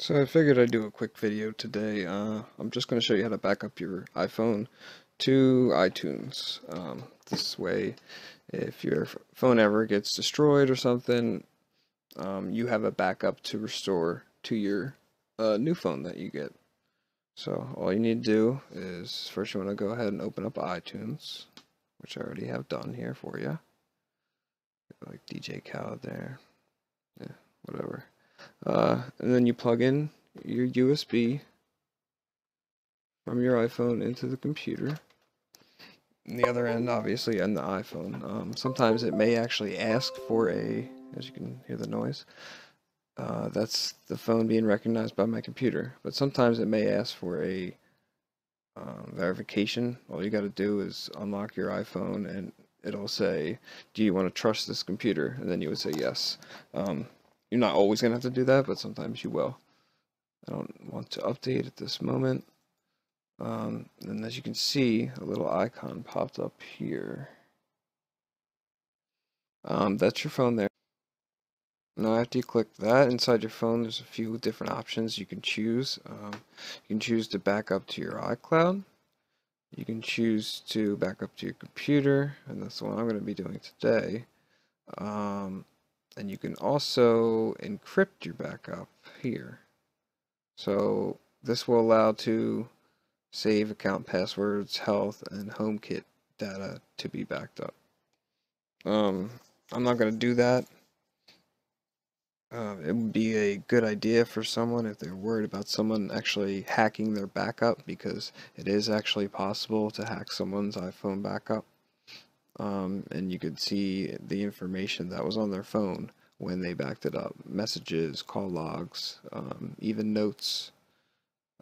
So I figured I'd do a quick video today. Uh, I'm just going to show you how to back up your iPhone to iTunes. Um, this way, if your phone ever gets destroyed or something, um, you have a backup to restore to your uh, new phone that you get. So all you need to do is first you want to go ahead and open up iTunes, which I already have done here for you. Like DJ Khaled there. Yeah, whatever. Uh, and then you plug in your USB from your iPhone into the computer. And the other end, obviously, and the iPhone. Um, sometimes it may actually ask for a, as you can hear the noise, uh, that's the phone being recognized by my computer. But sometimes it may ask for a um, verification. All you got to do is unlock your iPhone and it'll say, do you want to trust this computer? And then you would say yes. Um, you're not always going to have to do that, but sometimes you will. I don't want to update at this moment. Um, and as you can see, a little icon popped up here. Um, that's your phone there. Now after you click that inside your phone, there's a few different options you can choose. Um, you can choose to back up to your iCloud. You can choose to back up to your computer, and that's the one I'm going to be doing today. Um, and you can also encrypt your backup here. So this will allow to save account passwords, health, and HomeKit data to be backed up. Um, I'm not going to do that. Uh, it would be a good idea for someone if they're worried about someone actually hacking their backup because it is actually possible to hack someone's iPhone backup um, and you could see the information that was on their phone when they backed it up. Messages call logs um, even notes.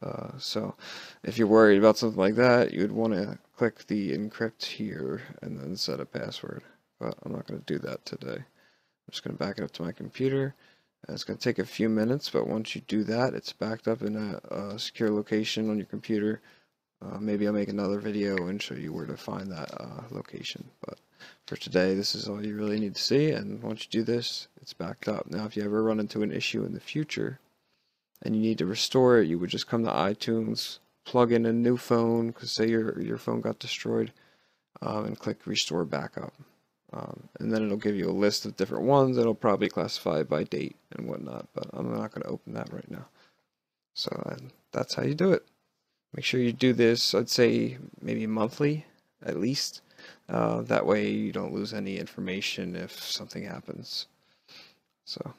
Uh, so if you're worried about something like that you would want to click the encrypt here and then set a password. But I'm not going to do that today. I'm just going to back it up to my computer. And it's going to take a few minutes but once you do that it's backed up in a, a secure location on your computer uh, maybe I'll make another video and show you where to find that uh, location. But for today, this is all you really need to see. And once you do this, it's backed up. Now, if you ever run into an issue in the future and you need to restore it, you would just come to iTunes, plug in a new phone, because say your, your phone got destroyed, um, and click Restore Backup. Um, and then it'll give you a list of different ones. It'll probably classify by date and whatnot, but I'm not going to open that right now. So that's how you do it. Make sure you do this, I'd say maybe monthly at least. Uh, that way you don't lose any information if something happens. So